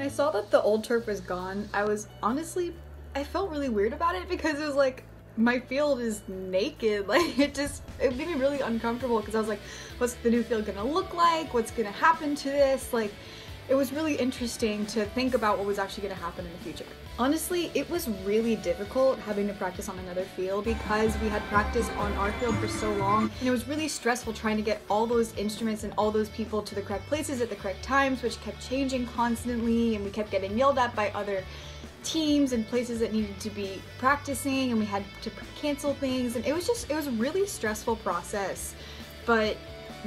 When I saw that the old turf was gone, I was honestly, I felt really weird about it because it was like, my field is naked. Like it just, it made me really uncomfortable because I was like, what's the new field gonna look like? What's gonna happen to this? Like, it was really interesting to think about what was actually gonna happen in the future. Honestly, it was really difficult having to practice on another field because we had practiced on our field for so long and it was really stressful trying to get all those instruments and all those people to the correct places at the correct times which kept changing constantly and we kept getting yelled at by other teams and places that needed to be practicing and we had to cancel things and it was just it was a really stressful process but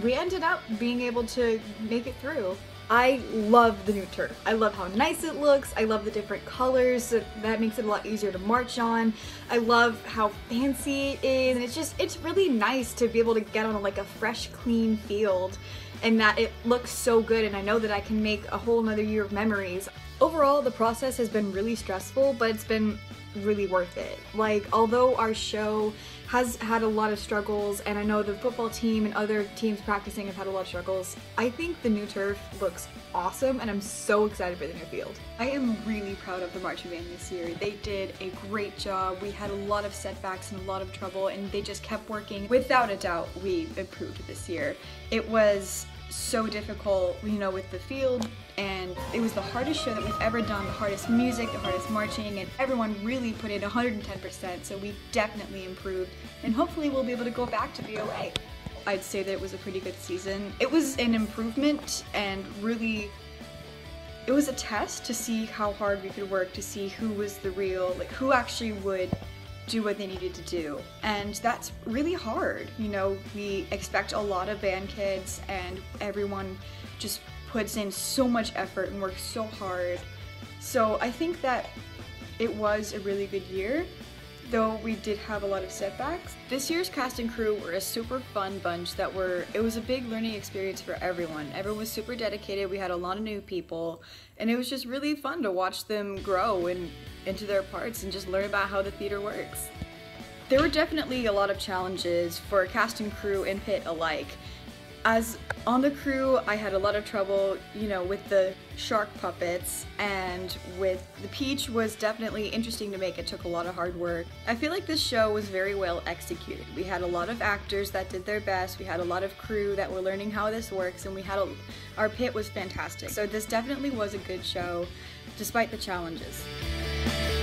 we ended up being able to make it through I love the new turf. I love how nice it looks. I love the different colors. That makes it a lot easier to march on. I love how fancy it is. And it's just, it's really nice to be able to get on like a fresh, clean field and that it looks so good. And I know that I can make a whole another year of memories. Overall, the process has been really stressful, but it's been really worth it. Like, although our show has had a lot of struggles, and I know the football team and other teams practicing have had a lot of struggles, I think the new turf looks awesome, and I'm so excited for the new field. I am really proud of the marching band this year. They did a great job. We had a lot of setbacks and a lot of trouble, and they just kept working. Without a doubt, we improved this year. It was so difficult, you know, with the field, and it was the hardest show that we've ever done, the hardest music, the hardest marching, and everyone really put in 110%, so we definitely improved, and hopefully we'll be able to go back to BOA. I'd say that it was a pretty good season. It was an improvement and really it was a test to see how hard we could work to see who was the real like who actually would do what they needed to do. And that's really hard. You know, we expect a lot of band kids and everyone just puts in so much effort and works so hard. So I think that it was a really good year, though we did have a lot of setbacks. This year's cast and crew were a super fun bunch that were, it was a big learning experience for everyone. Everyone was super dedicated, we had a lot of new people, and it was just really fun to watch them grow and into their parts and just learn about how the theater works. There were definitely a lot of challenges for cast and crew and pit alike. As on the crew, I had a lot of trouble, you know, with the shark puppets and with the Peach was definitely interesting to make. It took a lot of hard work. I feel like this show was very well executed. We had a lot of actors that did their best. We had a lot of crew that were learning how this works and we had a, our pit was fantastic. So this definitely was a good show despite the challenges. Yeah.